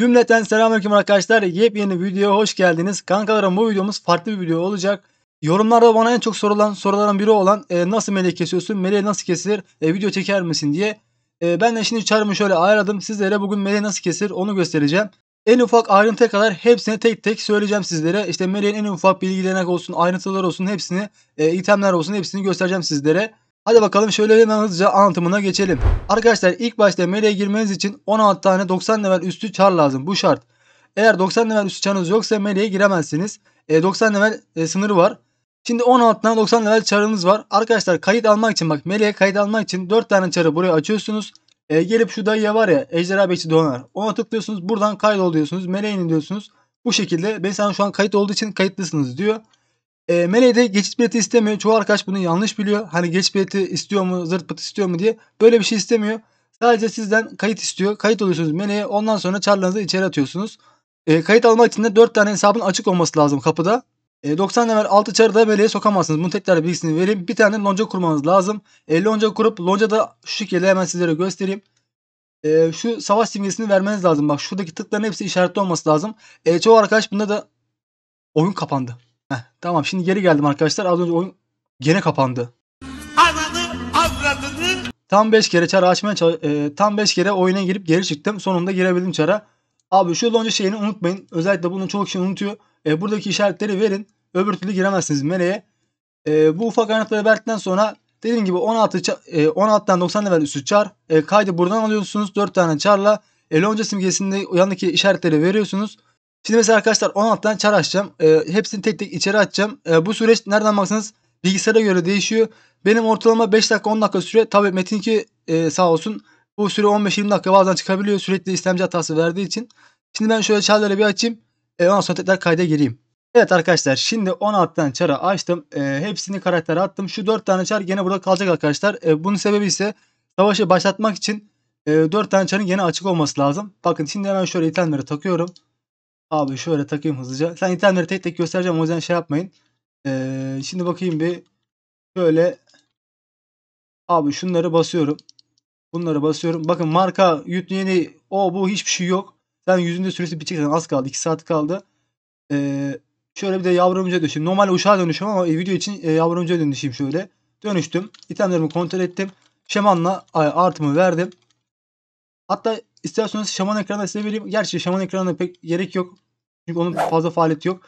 Cümleten selamünaleyküm arkadaşlar. Yepyeni videoya hoş geldiniz. Kankalarım bu videomuz farklı bir video olacak. Yorumlarda bana en çok sorulan soruların biri olan e, nasıl melek kesiyorsun, meleği nasıl kesilir, e, video çeker misin diye. E, ben de şimdi çarımı şöyle ayarladım. Sizlere bugün meleği nasıl kesilir onu göstereceğim. En ufak ayrıntıya kadar hepsini tek tek söyleyeceğim sizlere. İşte meleğin en ufak bilgilerine olsun, ayrıntılar olsun hepsini, e, itemler olsun hepsini göstereceğim sizlere. Hadi bakalım şöyle hemen hızlıca anlatımına geçelim. Arkadaşlar ilk başta meleğe girmeniz için 16 tane 90 level üstü çar lazım. Bu şart. Eğer 90 level üstü çarınız yoksa meleğe giremezsiniz. E, 90 level e, sınırı var. Şimdi 16 tane 90 level çarınız var. Arkadaşlar kayıt almak için bak meleğe kayıt almak için 4 tane çarı buraya açıyorsunuz. E, gelip şu dayıya var ya ejderha bekçi donar. Ona tıklıyorsunuz buradan kaydol diyorsunuz. Meleğe diyorsunuz. Bu şekilde mesela şu an kayıt olduğu için kayıtlısınız diyor. E, Meleğe geçiş bileti istemiyor. Çoğu arkadaş bunu yanlış biliyor. Hani geçiş bileti istiyor mu, zırt pıt istiyor mu diye. Böyle bir şey istemiyor. Sadece sizden kayıt istiyor. Kayıt oluyorsunuz Meleğe. Ondan sonra çarlarınızı içeri atıyorsunuz. E, kayıt almak için de 4 tane hesabın açık olması lazım kapıda. E, 90 level 6 çarı da Meleğe sokamazsınız. Bunu tekrar bilgisini vereyim. Bir tane lonca kurmanız lazım. E, lonca kurup lonca da şu şekilde hemen sizlere göstereyim. E, şu savaş simgesini vermeniz lazım. Bak şuradaki tıkların hepsi işaretli olması lazım. E, çoğu arkadaş bunda da oyun kapandı. Heh, tamam şimdi geri geldim arkadaşlar. Az önce oyun gene kapandı. Ananı avradını Tam 5 kere çara açmaya e, tam 5 kere oyuna girip geri çıktım. Sonunda girebildim çara. Abi şu lonca şeyini unutmayın. Özellikle bunu çok kişi unutuyor. E, buradaki işaretleri verin. Öbür türlü giremezsiniz meleğe. E, bu ufak ayrıntıları verdikten sonra dediğim gibi 16 ça- e, 16'dan 90 level üstü çar. E, kaydı buradan alıyorsunuz. 4 tane çarla. E, lonca simgesinde yanındaki işaretleri veriyorsunuz. Şimdi mesela arkadaşlar 16'dan çar açacağım. E, hepsini tek tek içeri açacağım. E, bu süreç nereden baksanız bilgisayara göre değişiyor. Benim ortalama 5 dakika 10 dakika süre. Tabii Metin2 e, sağ olsun bu süre 15-20 dakika bazen çıkabiliyor. Sürekli istemci hatası verdiği için. Şimdi ben şöyle çarları bir açayım. E, ondan sonra tekrar kayda gireyim. Evet arkadaşlar şimdi 16'dan çarı açtım. E, hepsini karaktere attım. Şu 4 tane çar gene burada kalacak arkadaşlar. E, bunun sebebi ise savaşı başlatmak için e, 4 tane çarın gene açık olması lazım. Bakın şimdi hemen şöyle itemleri takıyorum. Abi şöyle takayım hızlıca. Sen itemleri tek tek göstereceğim o yüzden şey yapmayın. Ee, şimdi bakayım bir. Şöyle. Abi şunları basıyorum. Bunları basıyorum. Bakın marka yükleyeni o bu hiçbir şey yok. Sen yüzünde süresi bitecek. Az kaldı. 2 saat kaldı. Ee, şöyle bir de yavrumcuya dönüşeyim. Normal uşağa dönüşüm ama video için e, yavrumcuya dönüşeyim şöyle. Dönüştüm. İtemlerimi kontrol ettim. Şamanla ay, artımı verdim. Hatta isterseniz şaman ekranı size vereyim. Gerçi şaman ekranına pek gerek yok. Çünkü onun fazla faaliyeti yok.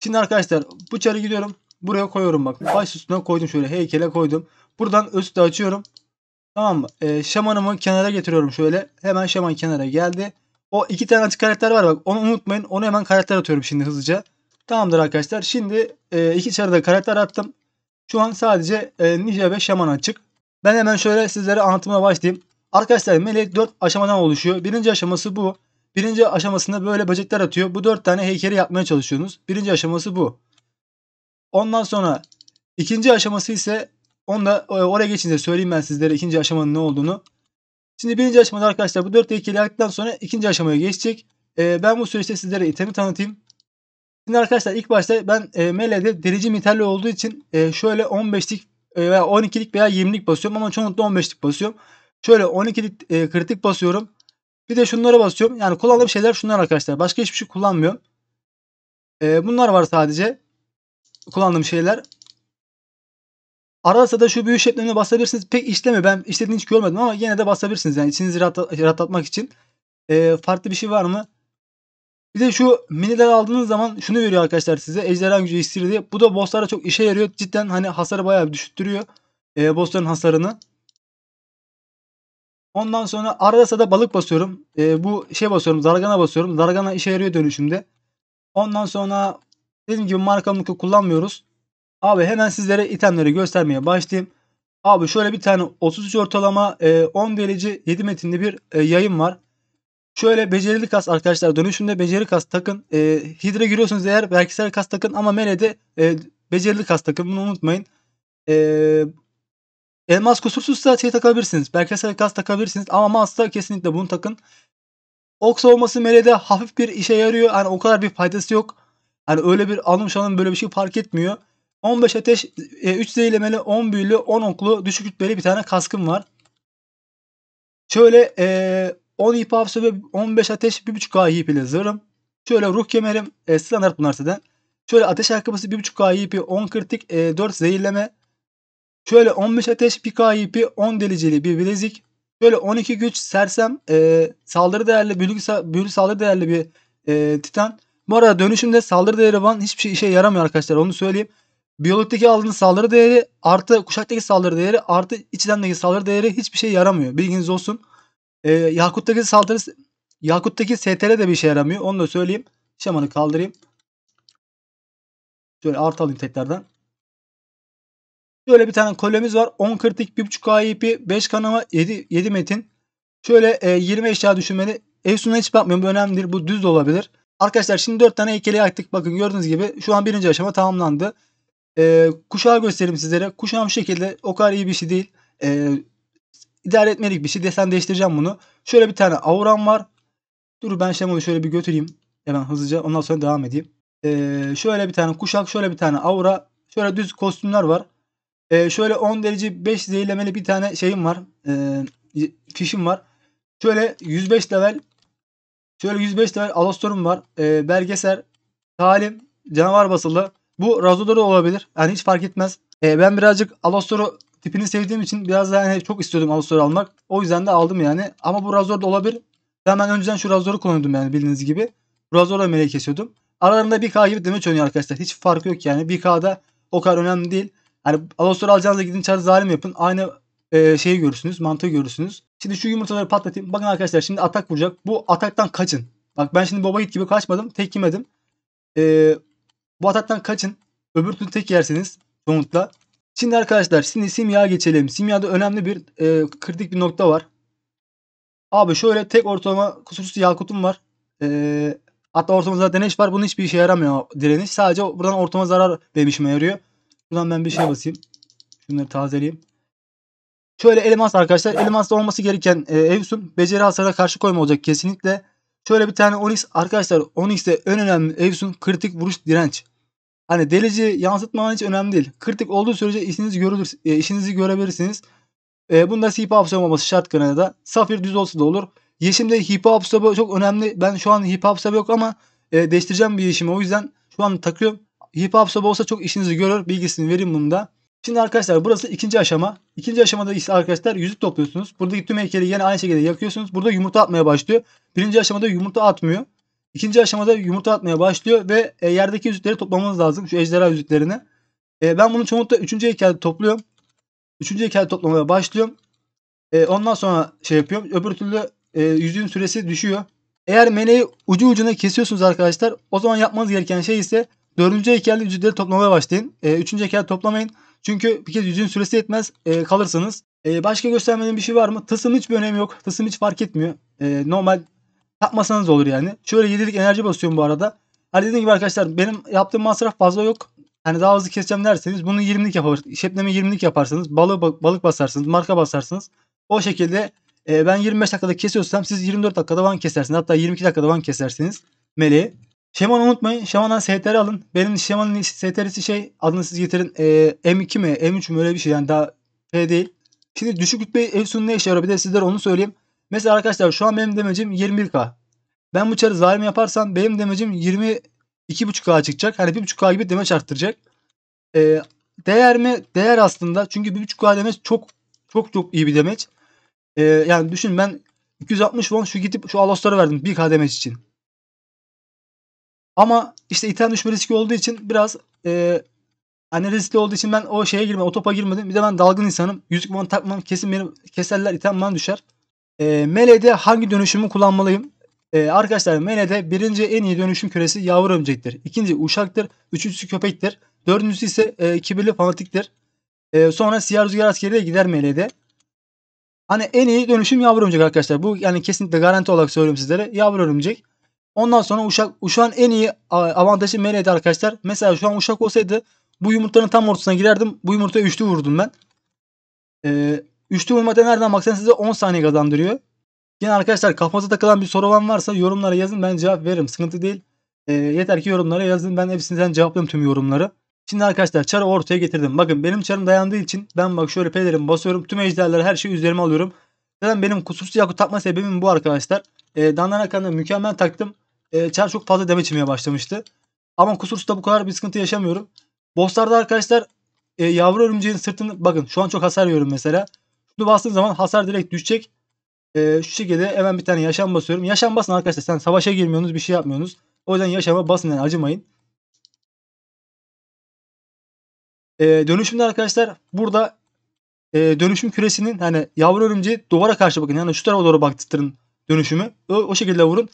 Şimdi arkadaşlar bu çarı gidiyorum. Buraya koyuyorum bak. Baş üstüne koydum şöyle heykele koydum. Buradan üstte açıyorum. Tamam mı? Ee, şamanımı kenara getiriyorum şöyle. Hemen şaman kenara geldi. O iki tane açık karakter var bak. Onu unutmayın. Onu hemen karakter atıyorum şimdi hızlıca. Tamamdır arkadaşlar. Şimdi e, iki çarıda karakter attım. Şu an sadece e, Ninja ve Şaman açık. Ben hemen şöyle sizlere anlatımına başlayayım. Arkadaşlar melek 4 aşamadan oluşuyor. Birinci aşaması bu. Birinci aşamasında böyle böcekler atıyor. Bu 4 tane heykeli yapmaya çalışıyorsunuz. Birinci aşaması bu. Ondan sonra ikinci aşaması ise onu da e, oraya geçince söyleyeyim ben sizlere ikinci aşamanın ne olduğunu. Şimdi birinci aşamada arkadaşlar bu 4 heykeli yaptıktan sonra ikinci aşamaya geçecek. E, ben bu süreçte sizlere itemi tanıtayım. Şimdi arkadaşlar ilk başta ben e, Mele'de derici metalli olduğu için e, şöyle 15'lik e, veya 12'lik veya 20'lik basıyorum ama çoğunlukla 15'lik basıyorum. Şöyle 12'lik e, kritik basıyorum. Bir de şunlara basıyorum. Yani kullandığım şeyler şunlar arkadaşlar. Başka hiçbir şey kullanmıyorum. E, bunlar var sadece. Kullandığım şeyler. Arada da şu büyü şekline basabilirsiniz. Pek işlemiyor. Ben işlediğini hiç görmedim ama yine de basabilirsiniz. Yani içinizi rahatla- rahatlatmak için. E, farklı bir şey var mı? Bir de şu miniler aldığınız zaman şunu veriyor arkadaşlar size. Ejderha gücü iksiri diye. Bu da bosslara çok işe yarıyor. Cidden hani hasarı bayağı bir düşürtüyor. E, bossların hasarını. Ondan sonra arada sırada balık basıyorum. E, bu şey basıyorum. Zargana basıyorum. Zargana işe yarıyor dönüşümde. Ondan sonra dediğim gibi markamlıkla kullanmıyoruz. Abi hemen sizlere itemleri göstermeye başlayayım. Abi şöyle bir tane 33 ortalama e, 10 derece 7 metrinde bir e, yayın var. Şöyle becerili kas arkadaşlar dönüşümde beceri kas takın. E, Hidra giriyorsunuz eğer belgesel kas takın ama Mele'de e, becerili kas takın bunu unutmayın. E, elmas kusursuzsa şey takabilirsiniz. Belgesel kas takabilirsiniz ama Master kesinlikle bunu takın. Ok olması Mele'de hafif bir işe yarıyor. Hani o kadar bir faydası yok. Hani öyle bir almış alın böyle bir şey fark etmiyor. 15 ateş, e, 3 zehirlemeli, 10 büyülü, 10 oklu, düşük rütbeli bir tane kaskım var. Şöyle e, 10 hip hapse ve 15 ateş 1.5K hip ile zırhım. Şöyle ruh kemerim e, standart bunlar zaten. Şöyle ateş ayakkabısı 1.5K hip 10 kritik e, 4 zehirleme. Şöyle 15 ateş 1K hip 10 deliceli bir bilezik. Şöyle 12 güç sersem e, saldırı değerli büyülü, büyülü saldırı değerli bir e, titan. Bu arada dönüşümde saldırı değeri falan hiçbir şey işe yaramıyor arkadaşlar onu söyleyeyim. Biyoloktaki aldığınız saldırı değeri artı kuşaktaki saldırı değeri artı içtendeki saldırı değeri hiçbir şey yaramıyor. Bilginiz olsun. E, Yakut'taki saldırı Yakut'taki STR de bir işe yaramıyor. Onu da söyleyeyim. Şamanı kaldırayım. Şöyle artı alayım tekrardan. Şöyle bir tane kolemiz var. 10 kritik, 1.5 KIP, 5 kanama, 7, 7 metin. Şöyle e, 20 eşya düşünmeli. Efsun'a hiç bakmıyorum. Bu önemli değil. Bu düz de olabilir. Arkadaşlar şimdi 4 tane heykeli yaktık. Bakın gördüğünüz gibi şu an birinci aşama tamamlandı. E, kuşağı göstereyim sizlere. Kuşağım şu şekilde. O kadar iyi bir şey değil. E, idare etmelik bir şey. Desen değiştireceğim bunu. Şöyle bir tane auram var. Dur ben şemalı şöyle bir götüreyim. Hemen hızlıca. Ondan sonra devam edeyim. E, şöyle bir tane kuşak. Şöyle bir tane aura. Şöyle düz kostümler var. Ee, şöyle 10 derece 5 zehirlemeli bir tane şeyim var. Ee, fişim var. Şöyle 105 level şöyle 105 level Alostor'um var. Ee, belgesel, talim, canavar basılı. Bu Razodor'u olabilir. Yani hiç fark etmez. Ee, ben birazcık Alostor'u tipini sevdiğim için biraz daha hani çok istiyordum Alostor'u almak. O yüzden de aldım yani. Ama bu Razor da olabilir. Ben, ben önceden şu Razor'u kullanıyordum yani bildiğiniz gibi. Razor'la meleği kesiyordum. Aralarında 1K gibi demeç oynuyor arkadaşlar. Hiç farkı yok yani. 1K'da o kadar önemli değil. Hani Alostor alacağınızda gidin çarı zalim yapın. Aynı e, şeyi görürsünüz. Mantığı görürsünüz. Şimdi şu yumurtaları patlatayım. Bakın arkadaşlar şimdi atak vuracak. Bu ataktan kaçın. Bak ben şimdi baba yiğit gibi kaçmadım. Tek yemedim. E, bu ataktan kaçın. Öbür türlü tek yersiniz. Çoğunlukla. Şimdi arkadaşlar şimdi simya geçelim. Simyada önemli bir e, kritik bir nokta var. Abi şöyle tek ortalama kusursuz yakutum var. E, hatta ortalama direnç var. Bunun hiçbir işe yaramıyor direniş. Sadece buradan ortalama zarar benim işime yarıyor. Buradan ben bir şey basayım. Şunları tazeleyeyim. Şöyle elmas arkadaşlar. Elmasda olması gereken e, Evsun beceri hasarına karşı koyma olacak kesinlikle. Şöyle bir tane Onyx arkadaşlar Onyx'te en önemli Evsun kritik vuruş direnç. Hani delici yansıtma hiç önemli değil. Kritik olduğu sürece işinizi görülür, e, işinizi görebilirsiniz. E, bunda hipo absorbe olması şart Kanada'da. Safir düz olsa da olur. Yeşimde hipo absorbe çok önemli. Ben şu an hipo absorbe yok ama e, değiştireceğim bir yeşimi. O yüzden şu an takıyorum. Hip hop olsa çok işinizi görür. Bilgisini vereyim bunu da. Şimdi arkadaşlar burası ikinci aşama. İkinci aşamada ise arkadaşlar yüzük topluyorsunuz. Buradaki tüm heykeli yine aynı şekilde yakıyorsunuz. Burada yumurta atmaya başlıyor. Birinci aşamada yumurta atmıyor. İkinci aşamada yumurta atmaya başlıyor ve e, yerdeki yüzükleri toplamanız lazım. Şu ejderha yüzüklerini. E, ben bunu çoğunlukla üçüncü heykelde topluyorum. Üçüncü heykelde toplamaya başlıyorum. E, ondan sonra şey yapıyorum. Öbür türlü e, yüzüğün süresi düşüyor. Eğer meleği ucu ucuna kesiyorsunuz arkadaşlar. O zaman yapmanız gereken şey ise Dördüncü heykelde yüzükleri toplamaya başlayın. E, üçüncü heykel toplamayın. Çünkü bir kez yüzüğün süresi yetmez e, kalırsınız. E, başka göstermediğim bir şey var mı? Tısım hiçbir önemi yok. Tısım hiç fark etmiyor. E, normal yapmasanız olur yani. Şöyle 7'lik enerji basıyorum bu arada. Hani dediğim gibi arkadaşlar benim yaptığım masraf fazla yok. Hani daha hızlı keseceğim derseniz bunu 20'lik yapar. Şepleme 20'lik yaparsanız balığı balık basarsınız, marka basarsınız. O şekilde e, ben 25 dakikada kesiyorsam siz 24 dakikada van kesersiniz. Hatta 22 dakikada van kesersiniz meleği. Şeman'ı unutmayın. Şeman'dan STR alın. Benim Şeman'ın STR'si şey adını siz getirin. E, M2 mi M3 mü öyle bir şey yani daha şey değil. Şimdi düşük rütbe Efsun ne işe yarıyor bir de sizlere onu söyleyeyim. Mesela arkadaşlar şu an benim demecim 21k. Ben bu çarı zalim yaparsam benim demecim 22.5k çıkacak. Hani 1.5k gibi demeç arttıracak. E, değer mi? Değer aslında. Çünkü 1.5k demeç çok çok çok iyi bir demeç. E, yani düşün ben 260 won şu gidip şu Alostar'a verdim 1k demeç için. Ama işte item düşme riski olduğu için biraz e, hani riskli olduğu için ben o şeye girmedim. O topa girmedim. Bir de ben dalgın insanım. Yüzük bana takmam. Kesin benim keserler item bana düşer. E, Melee'de hangi dönüşümü kullanmalıyım? E, arkadaşlar Melee'de birinci en iyi dönüşüm küresi yavru örümcektir. İkinci uşaktır. Üçüncüsü köpektir. Dördüncüsü ise e, kibirli fanatiktir. E, sonra siyah rüzgar askeriyle gider Melee'de. Hani en iyi dönüşüm yavru örümcek arkadaşlar. Bu yani kesinlikle garanti olarak söylüyorum sizlere. Yavru örümcek. Ondan sonra uşak uşağın en iyi avantajı meleğiydi arkadaşlar. Mesela şu an uşak olsaydı bu yumurtanın tam ortasına girerdim. Bu yumurtaya üçlü vurdum ben. Ee, üçlü vurmada nereden baksanız size 10 saniye kazandırıyor. Yine arkadaşlar kafanıza takılan bir soru olan varsa yorumlara yazın ben cevap veririm. Sıkıntı değil. Ee, yeter ki yorumlara yazın. Ben hepsinden cevaplıyorum tüm yorumları. Şimdi arkadaşlar çarı ortaya getirdim. Bakın benim çarım dayandığı için ben bak şöyle pelerin basıyorum. Tüm ejderleri her şeyi üzerime alıyorum. Zaten benim kusursuz yakut takma sebebim bu arkadaşlar. E, Dandana kanını mükemmel taktım. E, Char çok fazla damage yemeye başlamıştı. Ama kusursuzda bu kadar bir sıkıntı yaşamıyorum. Bosslarda arkadaşlar e, yavru örümceğin sırtını bakın şu an çok hasar yiyorum mesela. Şunu bastığım zaman hasar direkt düşecek. E, şu şekilde hemen bir tane yaşam basıyorum. Yaşam basın arkadaşlar. Sen savaşa girmiyorsunuz bir şey yapmıyorsunuz. O yüzden yaşama basın yani acımayın. E, dönüşümde arkadaşlar burada e, dönüşüm küresinin hani yavru örümceği duvara karşı bakın. Yani şu tarafa doğru baktırın dönüşümü. O, o şekilde vurun.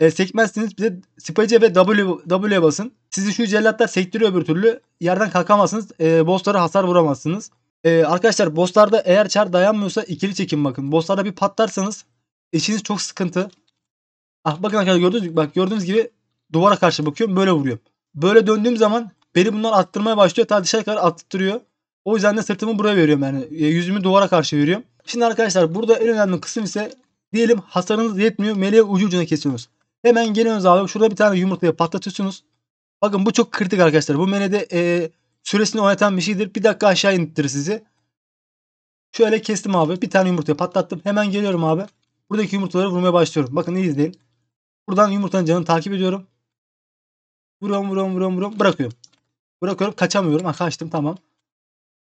E, sekmezsiniz. Bize space ve W, W'ye basın. Sizi şu cellatlar sektiriyor öbür türlü. Yerden kalkamazsınız. E, bosslara hasar vuramazsınız. E, arkadaşlar bosslarda eğer çar dayanmıyorsa ikili çekim bakın. Bosslarda bir patlarsanız işiniz çok sıkıntı. Ah bakın arkadaşlar gördünüz? Bak gördüğünüz gibi duvara karşı bakıyorum böyle vuruyorum. Böyle döndüğüm zaman beni bunlar attırmaya başlıyor. Ta dışarı kadar attırıyor. O yüzden de sırtımı buraya veriyorum yani. E, yüzümü duvara karşı veriyorum. Şimdi arkadaşlar burada en önemli kısım ise diyelim hasarınız yetmiyor. Meleğe ucu ucuna kesiyorsunuz. Hemen geliyorsunuz abi. Şurada bir tane yumurtayı patlatıyorsunuz. Bakın bu çok kritik arkadaşlar. Bu menede e, süresini oynatan bir şeydir. Bir dakika aşağı indirtir sizi. Şöyle kestim abi. Bir tane yumurtayı patlattım. Hemen geliyorum abi. Buradaki yumurtaları vurmaya başlıyorum. Bakın iyi izleyin. Buradan yumurtanın canını takip ediyorum. Vuruyorum vuruyorum vuruyorum vuruyorum. Bırakıyorum. Bırakıyorum. Kaçamıyorum. Ha, kaçtım tamam.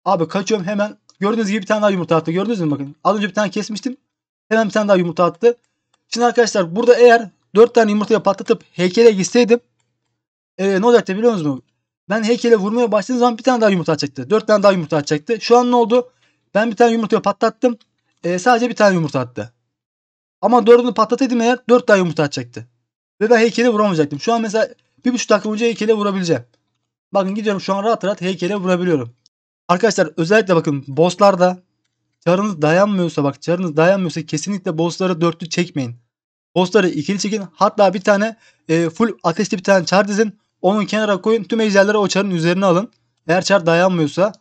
Abi kaçıyorum hemen. Gördüğünüz gibi bir tane daha yumurta attı. Gördünüz mü bakın. Az önce bir tane kesmiştim. Hemen bir tane daha yumurta attı. Şimdi arkadaşlar burada eğer 4 tane yumurtayı patlatıp heykele gitseydim e, ne olacaktı biliyor musunuz? Ben heykele vurmaya başladığım zaman bir tane daha yumurta atacaktı. 4 tane daha yumurta atacaktı. Şu an ne oldu? Ben bir tane yumurtayı patlattım. E, sadece bir tane yumurta attı. Ama dördünü patlataydım eğer 4 tane yumurta atacaktı. Ve ben heykele vuramayacaktım. Şu an mesela bir buçuk dakika önce heykele vurabileceğim. Bakın gidiyorum şu an rahat rahat heykele vurabiliyorum. Arkadaşlar özellikle bakın bosslarda çarınız dayanmıyorsa bak çarınız dayanmıyorsa kesinlikle bossları dörtlü çekmeyin. Bossları ikili çekin. Hatta bir tane e, full ateşli bir tane çar dizin. Onun kenara koyun. Tüm ejderleri o çarın üzerine alın. Eğer çar dayanmıyorsa.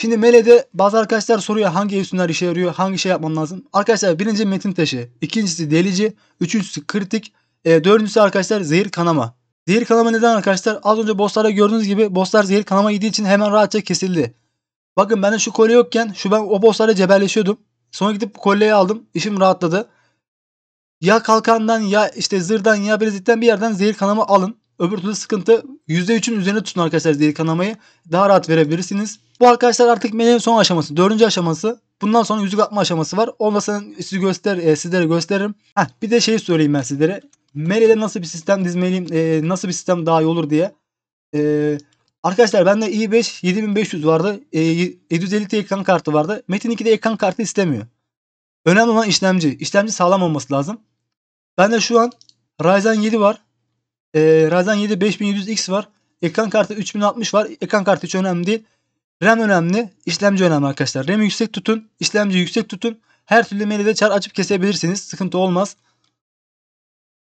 Şimdi Mele'de bazı arkadaşlar soruyor hangi enstitüler işe yarıyor, hangi şey yapmam lazım. Arkadaşlar birinci metin taşı, ikincisi delici, üçüncüsü kritik, e, dördüncüsü arkadaşlar zehir kanama. Zehir kanama neden arkadaşlar? Az önce bosslarda gördüğünüz gibi bosslar zehir kanama yediği için hemen rahatça kesildi. Bakın bende şu kolye yokken şu ben o bosslarla cebelleşiyordum. Sonra gidip kolyeyi aldım. İşim rahatladı. Ya kalkandan ya işte zırdan ya bilezikten bir yerden zehir kanama alın. Öbür türlü sıkıntı %3'ün üzerine tutun arkadaşlar zehir kanamayı. Daha rahat verebilirsiniz. Bu arkadaşlar artık meleğin son aşaması. Dördüncü aşaması. Bundan sonra yüzük atma aşaması var. Onu da sizi göster, e, sizlere gösteririm. Heh, bir de şeyi söyleyeyim ben sizlere. Meleğe nasıl bir sistem dizmeliyim, e, nasıl bir sistem daha iyi olur diye. E, arkadaşlar bende i5 7500 vardı. E, 750 ekran kartı vardı. Metin 2'de ekran kartı istemiyor. Önemli olan işlemci. İşlemci sağlam olması lazım. Bende şu an Ryzen 7 var. Ee, Ryzen 7 5700X var. Ekran kartı 3060 var. Ekran kartı hiç önemli değil. RAM önemli. işlemci önemli arkadaşlar. RAM'i yüksek tutun. işlemci yüksek tutun. Her türlü menüde çar açıp kesebilirsiniz. Sıkıntı olmaz.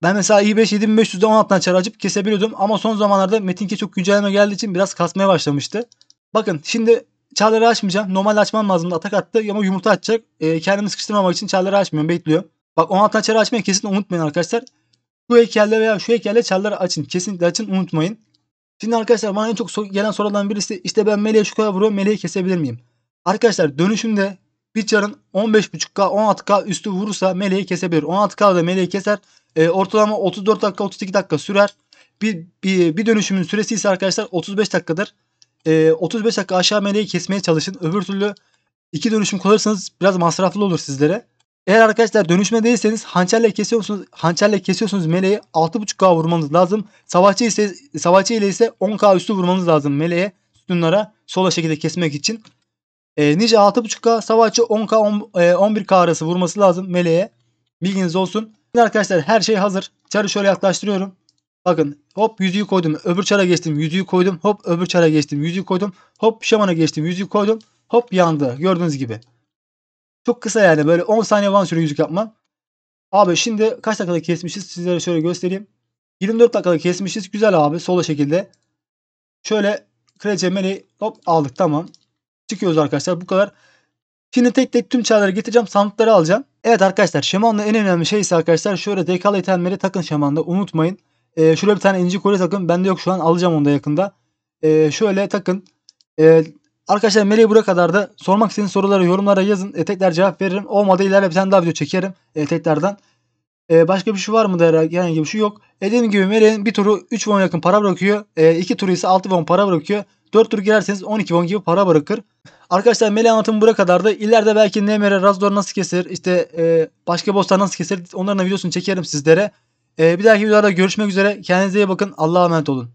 Ben mesela i5 7500'de 16 tane çar açıp kesebiliyordum. Ama son zamanlarda Metin 2 çok güncelleme geldiği için biraz kasmaya başlamıştı. Bakın şimdi çarları açmayacağım. Normal açmam lazımdı. Atak attı ama yumurta açacak. E, kendimi sıkıştırmamak için çarları açmıyorum. Bekliyor. Bak 16 açarı açmayı kesinlikle unutmayın arkadaşlar. Şu heykelle veya şu heykelle çarları açın. Kesinlikle açın unutmayın. Şimdi arkadaşlar bana en çok gelen sorulardan birisi işte ben meleğe şu kadar vuruyorum meleği kesebilir miyim? Arkadaşlar dönüşümde bir çarın 15.5K 16K üstü vurursa meleği kesebilir. 16K'da meleği keser. E, ortalama 34 dakika 32 dakika sürer. Bir, bir, bir dönüşümün süresi ise arkadaşlar 35 dakikadır. E, 35 dakika aşağı meleği kesmeye çalışın. Öbür türlü iki dönüşüm kullanırsanız biraz masraflı olur sizlere. Eğer arkadaşlar dönüşme değilseniz hançerle kesiyorsunuz. Hançerle kesiyorsunuz meleğe 6.5K vurmanız lazım. Savaşçı ise savaşçı ile ise 10K üstü vurmanız lazım meleğe sütunlara sola şekilde kesmek için. E, Ninja 6.5K savaşçı 10K 10, e, 11K arası vurması lazım meleğe. Bilginiz olsun. Şimdi arkadaşlar her şey hazır. Çarı şöyle yaklaştırıyorum. Bakın hop yüzüğü koydum. Öbür çara geçtim. Yüzüğü koydum. Hop öbür çara geçtim. Yüzüğü koydum. Hop şamana geçtim. Yüzüğü koydum. Hop yandı. Gördüğünüz gibi. Çok kısa yani böyle 10 saniye falan sürüyor yüzük yapmam. Abi şimdi kaç dakikada kesmişiz sizlere şöyle göstereyim. 24 dakikada kesmişiz. Güzel abi solo şekilde. Şöyle kraliçe meleği hop aldık tamam. Çıkıyoruz arkadaşlar bu kadar. Şimdi tek tek tüm çağları getireceğim. Sandıkları alacağım. Evet arkadaşlar şamanla en önemli şey ise arkadaşlar şöyle dekalı itemleri takın şamanda unutmayın. Ee, şöyle bir tane inci kolye takın. Bende yok şu an alacağım onu da yakında. Ee, şöyle takın. Ee, Arkadaşlar Meleği buraya kadar da sormak istediğiniz soruları yorumlara yazın. E, tekrar cevap veririm. Olmadı ileride bir tane daha video çekerim e, tekrardan. E, başka bir şey var mı da herhangi bir şey yok. E, dediğim gibi Meleğin bir turu 3 won yakın para bırakıyor. 2 turu ise 6 won para bırakıyor. 4 tur girerseniz 12 won gibi para bırakır. Arkadaşlar Melih anlatımı buraya kadardı. İleride belki Nemere, Razdor nasıl keser, işte e, başka bosslar nasıl keser onların da videosunu çekerim sizlere. E, bir dahaki videolarda görüşmek üzere. Kendinize iyi bakın. Allah'a emanet olun.